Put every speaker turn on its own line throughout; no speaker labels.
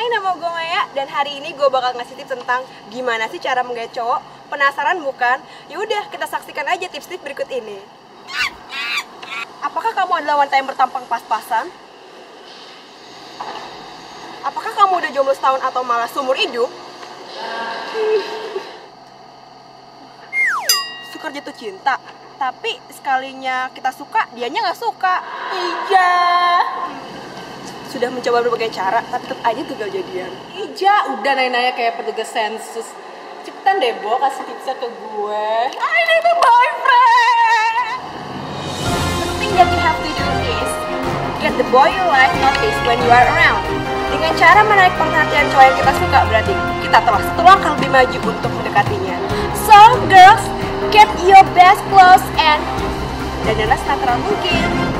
Hai, nama gue Maya dan hari ini gue bakal ngasih tips tentang gimana sih cara menggait cowok. Penasaran bukan? Yaudah, kita saksikan aja tips-tips berikut ini. Apakah kamu adalah wanita yang bertampang pas-pasan? Apakah kamu udah jomblo setahun atau malah seumur hidup? Suka jatuh cinta, tapi sekalinya kita suka, dianya nggak suka. Iya. Sudah mencoba berbagai cara, tapi tetap aja gagal jadian.
Ija, udah nanya-nanya kayak petugas sensus. Cepetan deh, Bo, kasih tipsnya ke gue.
I need a boyfriend. The thing that you have to do is get the boy you like notice when you are around. Dengan cara menarik perhatian cowok yang kita suka berarti kita telah satu langkah lebih maju untuk mendekatinya. So girls, get your best clothes and dandanlah senatural mungkin.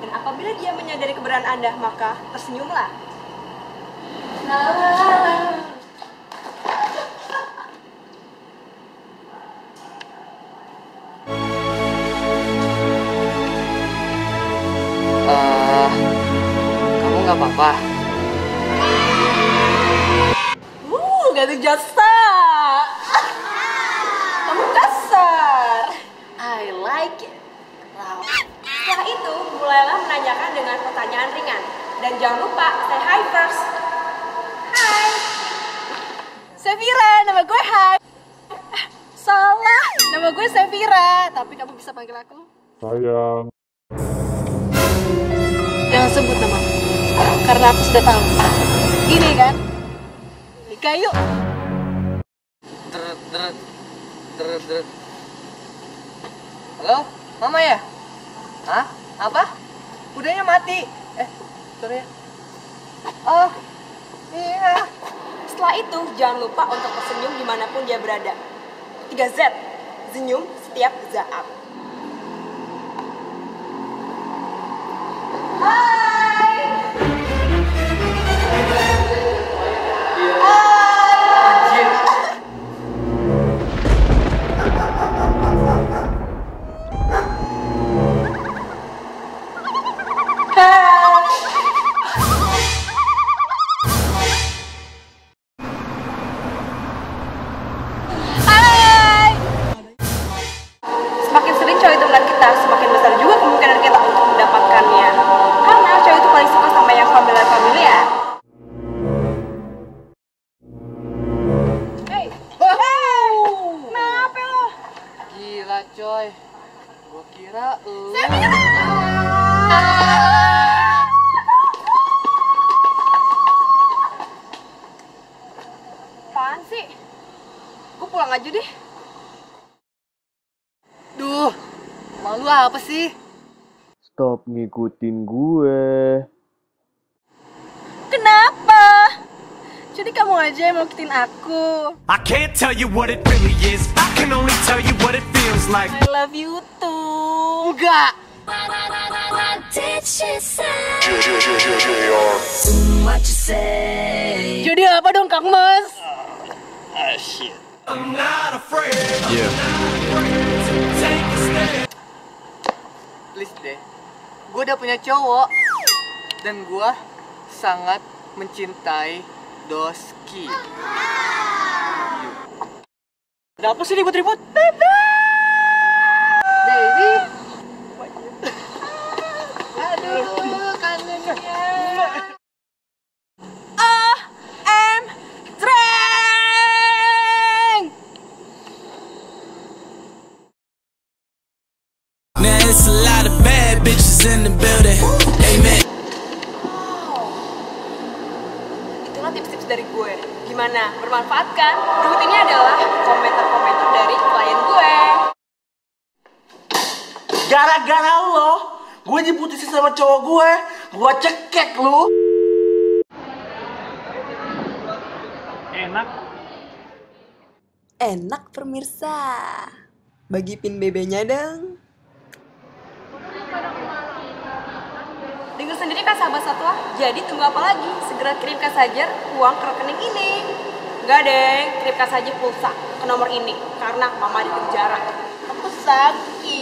dan apabila dia menyadari keberadaan Anda, maka tersenyumlah.
Eh, kamu nggak apa-apa?
Uh, gak ada jasa. Kamu kasar. I like it. Setelah itu, mulailah menanyakan dengan pertanyaan ringan. Dan jangan lupa, say hi first. Hai. Sevira, nama gue Hai. Eh, Salah, nama gue Sevira. Tapi kamu bisa panggil aku?
Sayang,
Jangan sebut nama Karena aku sudah tahu. Gini kan? Nikah yuk.
Halo, mama ya? Hah? Apa? Udahnya mati. Eh, sorry ya. Oh, iya.
Setelah itu, jangan lupa untuk tersenyum di mana pun dia berada. 3Z, senyum setiap saat.
Gila coy. Gua kira lu.
Apaan sih? Gue pulang aja deh.
Duh, malu apa sih?
stop ngikutin gue.
Kenapa? Jadi kamu aja yang mau ngikutin aku.
I can't tell you what it really is. I can only tell you what it feels like.
I love you too.
Enggak.
Jadi apa dong Kang Mas?
I'm not afraid. Yeah. Take a stand.
Please deh. Gue udah punya cowok. Dan gue sangat mencintai Doski.
Ada apa sih ribut-ribut?
Baby. Aduh, kangen
am
Now it's a lot of bad bitches in the building.
Tips-tips dari gue. Gimana? Bermanfaat kan? Berikut ini adalah komentar-komentar dari klien gue.
Gara-gara lo, Gue diputusin sama cowok gue. Gue cekek lu.
Enak pemirsa. Bagi pin BB-nya dong. Sendiri kan sahabat satwa? Jadi tunggu apa lagi? Segera kirimkan saja uang ke rekening ini. Enggak deh, kirimkan saja pulsa ke nomor ini karena mama di penjara. Aku sakit.